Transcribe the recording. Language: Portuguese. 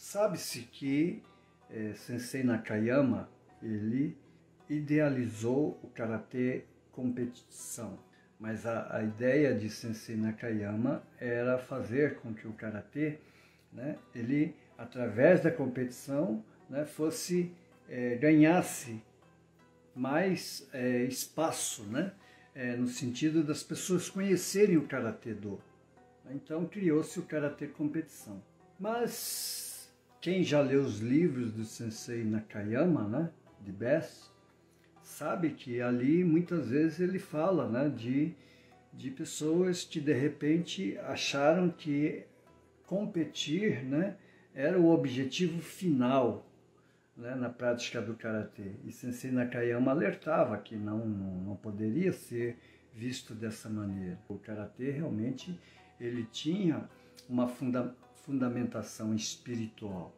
Sabe-se que é, Sensei Nakayama ele idealizou o karatê competição, mas a, a, ideia de Sensei Nakayama era fazer com que o karatê, né, ele através da competição, né, fosse é, ganhasse mais é, espaço, né, é, no sentido das pessoas conhecerem o karatê do. Então criou-se o karatê competição. Mas quem já leu os livros do Sensei Nakayama, né, de Bess, sabe que ali muitas vezes ele fala né, de, de pessoas que de repente acharam que competir né, era o objetivo final né, na prática do karatê. E Sensei Nakayama alertava que não, não poderia ser visto dessa maneira. O karatê realmente ele tinha uma funda fundamentação espiritual.